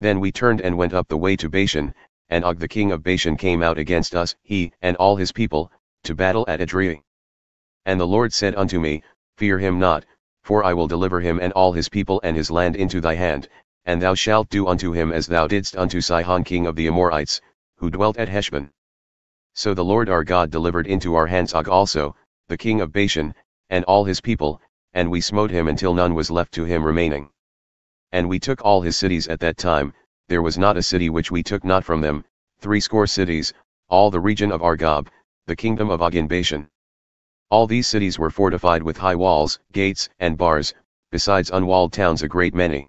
Then we turned and went up the way to Bashan, and Og the king of Bashan came out against us, he and all his people, to battle at Edrei. And the Lord said unto me, Fear him not, for I will deliver him and all his people and his land into thy hand, and thou shalt do unto him as thou didst unto Sihon king of the Amorites, who dwelt at Heshbon. So the Lord our God delivered into our hands Og also, the king of Bashan, and all his people, and we smote him until none was left to him remaining. And we took all his cities at that time, there was not a city which we took not from them, threescore cities, all the region of Argob, the kingdom of Og in Bashan. All these cities were fortified with high walls, gates, and bars, besides unwalled towns a great many.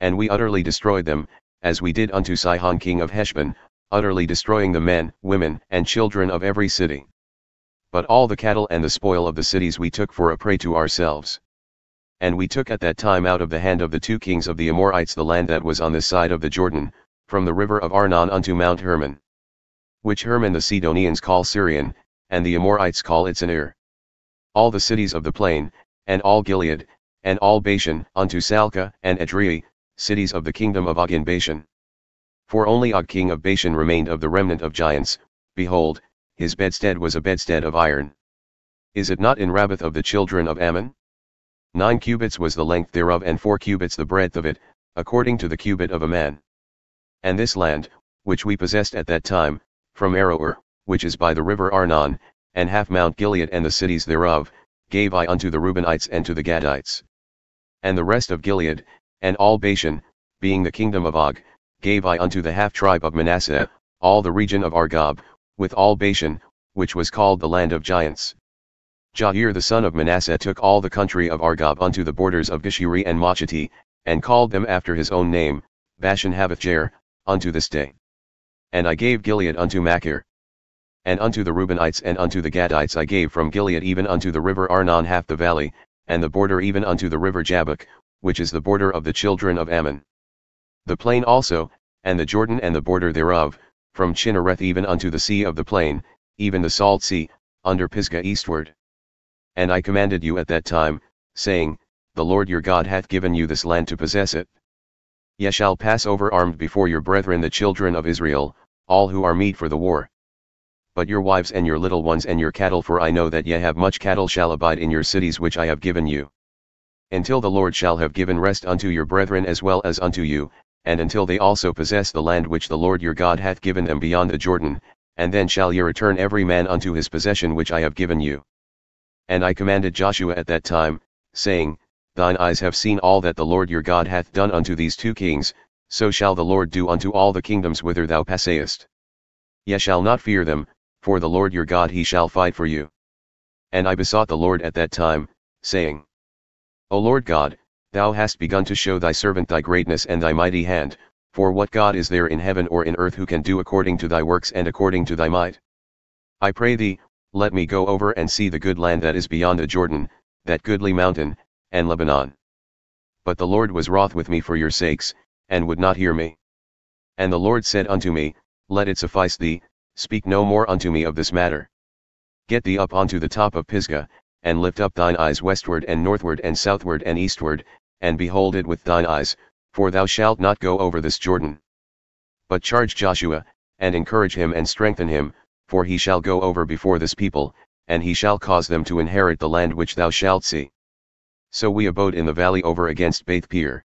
And we utterly destroyed them, as we did unto Sihon king of Heshbon, utterly destroying the men, women, and children of every city. But all the cattle and the spoil of the cities we took for a prey to ourselves. And we took at that time out of the hand of the two kings of the Amorites the land that was on this side of the Jordan, from the river of Arnon unto Mount Hermon. Which Hermon the Sidonians call Sirion, and the Amorites call it Senir. All the cities of the plain, and all Gilead, and all Bashan, unto Salchah and Edrei, cities of the kingdom of Og in Bashan. For only Og king of Bashan remained of the remnant of giants, behold, his bedstead was a bedstead of iron. Is it not in Rabbath of the children of Ammon? Nine cubits was the length thereof and four cubits the breadth of it, according to the cubit of a man. And this land, which we possessed at that time, from Aroer, which is by the river Arnon, and half Mount Gilead and the cities thereof, gave I unto the Reubenites and to the Gadites. And the rest of Gilead, and all Bashan, being the kingdom of Og, gave I unto the half tribe of Manasseh, all the region of Argob, with all Bashan, which was called the land of giants. Jair the son of Manasseh took all the country of Argob unto the borders of Geshuri and Maachathi, and called them after his own name, Bashan Havoth Jair, unto this day. And I gave Gilead unto Machir. And unto the Reubenites and unto the Gadites I gave from Gilead even unto the river Arnon half the valley, and the border even unto the river Jabbok, which is the border of the children of Ammon. The plain also, and the Jordan and the border thereof, from Chinnereth even unto the sea of the plain, even the salt sea, under Pisgah eastward. And I commanded you at that time, saying, The Lord your God hath given you this land to possess it. Ye shall pass over armed before your brethren the children of Israel, all who are meet for the war but your wives and your little ones and your cattle for I know that ye have much cattle shall abide in your cities which I have given you. Until the Lord shall have given rest unto your brethren as well as unto you, and until they also possess the land which the Lord your God hath given them beyond the Jordan, and then shall ye return every man unto his possession which I have given you. And I commanded Joshua at that time, saying, Thine eyes have seen all that the Lord your God hath done unto these two kings, so shall the Lord do unto all the kingdoms whither thou passest. Ye shall not fear them, for the Lord your God he shall fight for you. And I besought the Lord at that time, saying, O Lord God, thou hast begun to show thy servant thy greatness and thy mighty hand, for what God is there in heaven or in earth who can do according to thy works and according to thy might? I pray thee, let me go over and see the good land that is beyond the Jordan, that goodly mountain, and Lebanon. But the Lord was wroth with me for your sakes, and would not hear me. And the Lord said unto me, Let it suffice thee, Speak no more unto me of this matter. Get thee up unto the top of Pisgah, and lift up thine eyes westward and northward and southward and eastward, and behold it with thine eyes, for thou shalt not go over this Jordan. But charge Joshua, and encourage him and strengthen him, for he shall go over before this people, and he shall cause them to inherit the land which thou shalt see. So we abode in the valley over against Beth Peor.